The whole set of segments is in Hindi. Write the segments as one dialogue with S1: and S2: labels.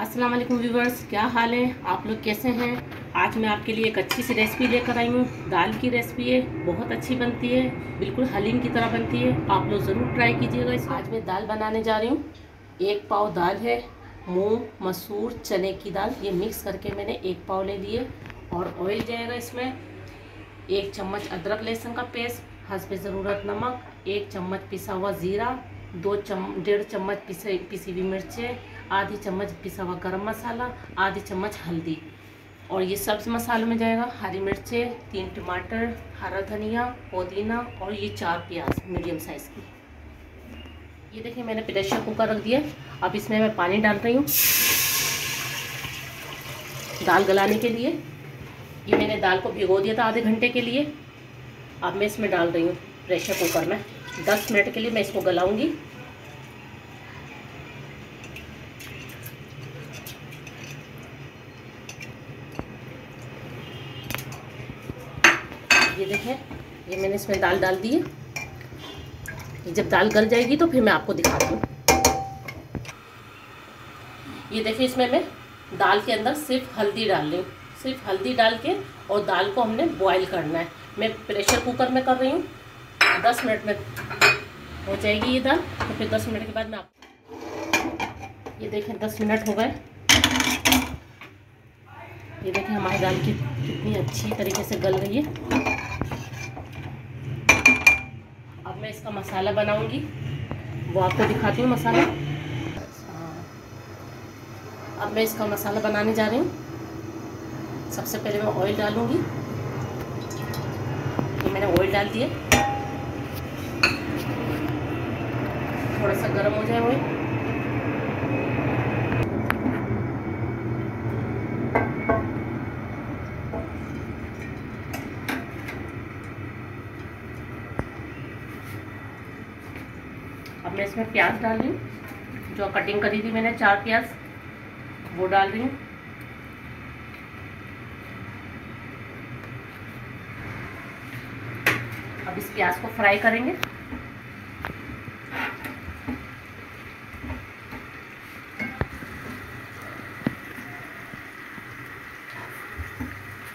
S1: अस्सलाम वालेकुम व्यूवर्स, क्या हाल है? आप लोग कैसे हैं? आज मैं आपके लिए एक अच्छी सी रेसिपी लेकर आई हूँ। दाल की रेसिपी है, बहुत अच्छी बनती है, बिल्कुल हलीम की तरह बनती है। आप लोग ज़रूर ट्राई कीजिएगा इस आज मैं दाल बनाने जा रही हूँ। एक पाव दाल है, मूंग, मसूर, चने की दाल। ये मिक्स करके मैंने एक पाव ले लिए और ऑयल जाएगा इसमें। एक चम्मच अदरक लहसुन का पेस्ट हंसपे ज़रूरत नमक, एक चम्मच पिसा हुआ ज़ीरा, दो चम, डेढ़ चम्मच पिसे, पिसी हुई मिर्चें आधी चम्मच पिसा हुआ गरम मसाला, आधी चम्मच हल्दी। और ये सब्ज मसालों में जाएगा हरी मिर्चें, तीन टमाटर, हरा धनिया, पुदीना और ये चार प्याज मीडियम साइज़ की। ये देखिए मैंने प्रेशर कुकर रख दिया। अब इसमें मैं पानी डाल रही हूँ। दाल गलाने के लिए। ये मैंने दाल को भिगो दिया था आधे घंटे के लिए। अब मैं इसमें डाल रही हूँ प्रेशर कुकर में। दस मिनट के लिए मैं इसको गलाऊँगी। ये देखें, ये मैंने इसमें दाल डाल दी है। जब दाल गल जाएगी तो फिर मैं आपको दिखाती हूँ। ये देखिए, इसमें मैं दाल के अंदर सिर्फ़ हल्दी डाल रही हूँ। सिर्फ़ हल्दी डाल के और दाल को हमने बॉईल करना है। मैं प्रेशर कुकर में कर रही हूँ। दस मिनट में हो जाएगी ये दाल। तो फिर दस मिनट के बाद मैं आप ये देखें, दस मिनट हो गए। ये देखें, हमारी दाल की कितनी अच्छी तरीके से गल गई है। मैं इसका मसाला बनाऊँगी। वो आपको दिखाती हूँ मसाला। अब मैं इसका मसाला बनाने जा रही हूँ। सबसे पहले मैं ऑयल डालूँगी। ये मैंने ऑयल डाल दिया। थोड़ा सा गर्म हो जाए ऑयल अब मैं इसमें प्याज डाल रही हूँ जो कटिंग करी थी मैंने चार प्याज, वो डाल रही हूँ। अब इस प्याज को फ्राई करेंगे।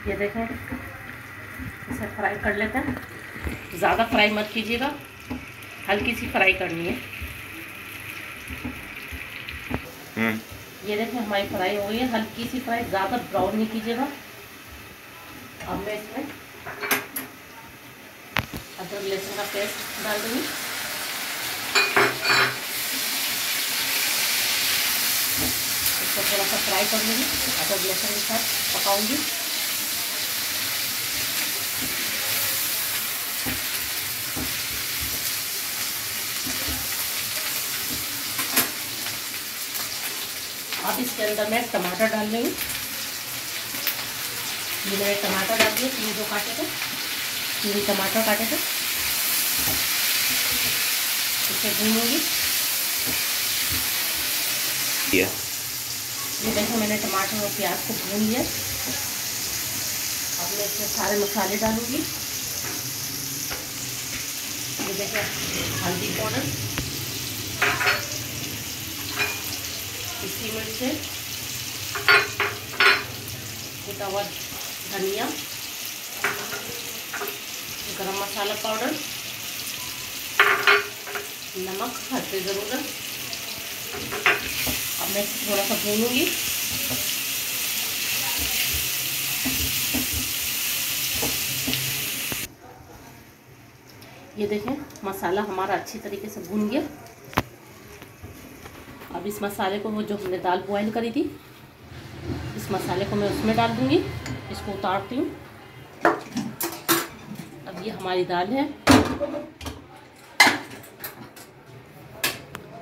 S1: ये देखें, इसे फ्राई कर लेते हैं। ज़्यादा फ्राई मत कीजिएगा। हल्की सी फ्राई करनी है। ये देखें हमारी फ्राई हो गई है। हल्की सी फ्राई ज़्यादा ब्राउन नहीं कीजिएगा। अब मैं इसमें अदरक लहसुन का पेस्ट डाल दूँगी। इसको थोड़ा सा फ्राई कर लूँगी। अदरक लहसुन के साथ पकाऊँगी। अब इसके अंदर मैं टमाटर डाल रही हूँ। ये मैंने टमाटर डाल दिए तीन जो काटे थे तीन टमाटर काटे थे। इसे भूनूँगी। ये। देखो मैंने टमाटर और प्याज को भून लिया। अब मैं इसमें सारे मसाले डालूँगी। ये देखिए हल्दी पाउडर। पिसी मिर्चें कुटा हुआ धनिया। गरम मसाला पाउडर। नमक से ज़रूरत अब मैं थोड़ा सा भूनूँगी। ये देखें, मसाला हमारा अच्छी तरीके से भून गया। अब इस मसाले को वो जो हमने दाल बॉयल करी थी, इस मसाले को मैं उसमें डाल दूँगी, इसको उतारती हूँ। अब ये हमारी दाल है।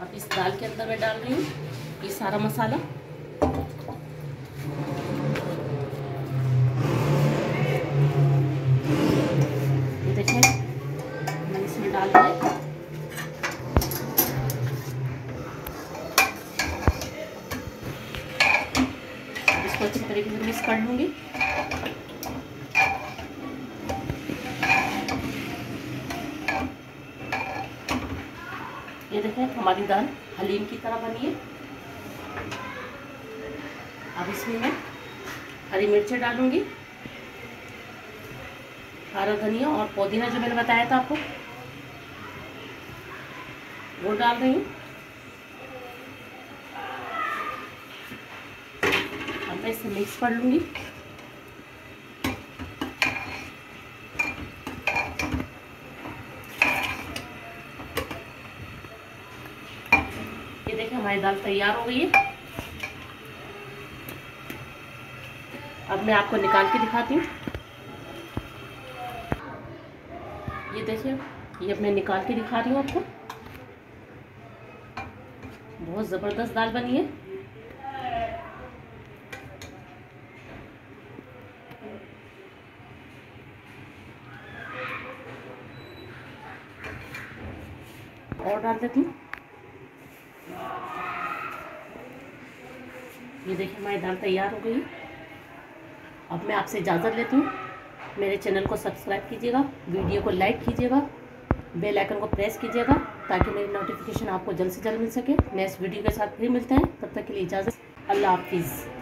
S1: अब इस दाल के अंदर मैं डाल रही हूँ ये सारा मसाला ये देखें मैंने इसमें डाल दिया इसको अच्छी तरीके से मिक्स कर लूँगी। ये देखें, हमारी दाल हलीम की तरह बनी है। अब इसमें मैं हरी मिर्चें डालूँगी। हरा धनिया और पुदीना जो मैंने बताया था आपको, वो डाल रही हूँ। मैं इसे मिक्स कर लूँगी। ये देखिए हमारी दाल तैयार हो गई है। अब मैं आपको निकाल के दिखाती हूँ। ये देखिए, ये मैं निकाल के दिखा रही हूँ आपको। बहुत ज़बरदस्त दाल बनी है। और डाल देती हूँ। ये देखिए, हमारी दाल तैयार हो गई। अब मैं आपसे इजाज़त लेती हूँ। मेरे चैनल को सब्सक्राइब कीजिएगा, वीडियो को लाइक कीजिएगा, बेल आइकन को प्रेस कीजिएगा, ताकि मेरी नोटिफिकेशन आपको जल्द से जल्द मिल सके। नेक्स्ट वीडियो के साथ फिर मिलते हैं। तब तक के लिए इजाज़त। अल्लाह हाफिज़।